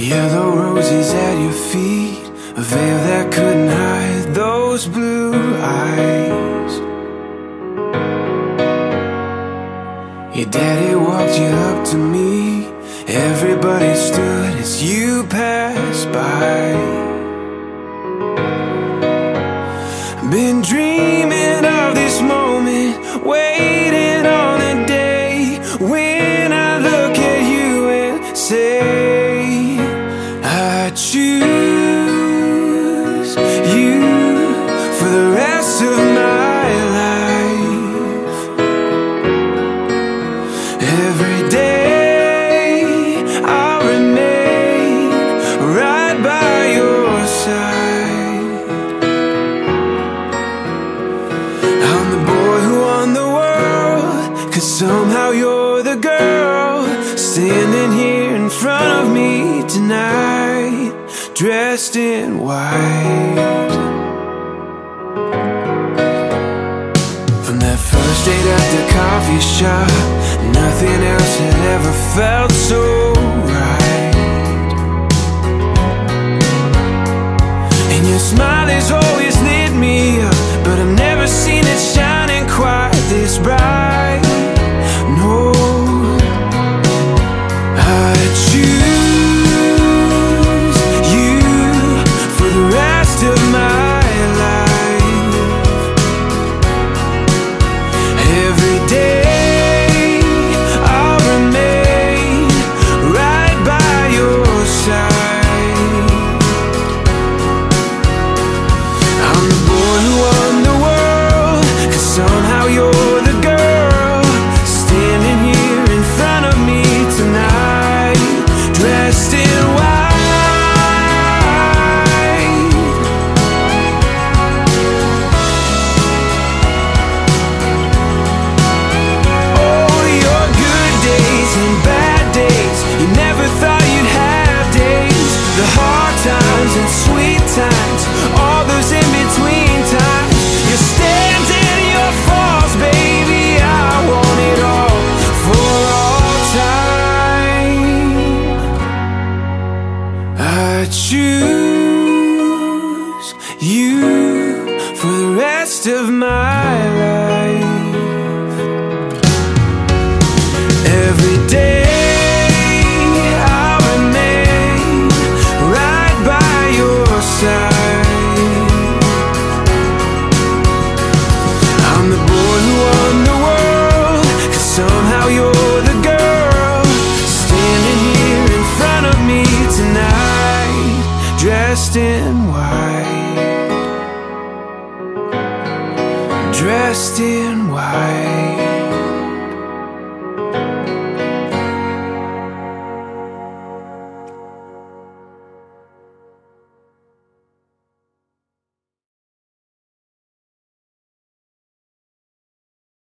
Yeah, the roses at your feet A veil that couldn't hide those blue eyes. Your daddy walked you up to me Everybody stood as you passed by. Choose you for the rest of my life. Every day I'll remain right by your side. I'm the boy who won the world, cause somehow you're the girl standing here in front of me tonight, dressed in white. From that first date at the coffee shop, nothing else had ever felt so right. And your smile has always lit me up, but I've never seen it shining quite this bright. Times and sweet times. All those in between times. Your stands and your falls, baby. I want it all for all time. I choose you for the rest of my dressed in white. Dressed in.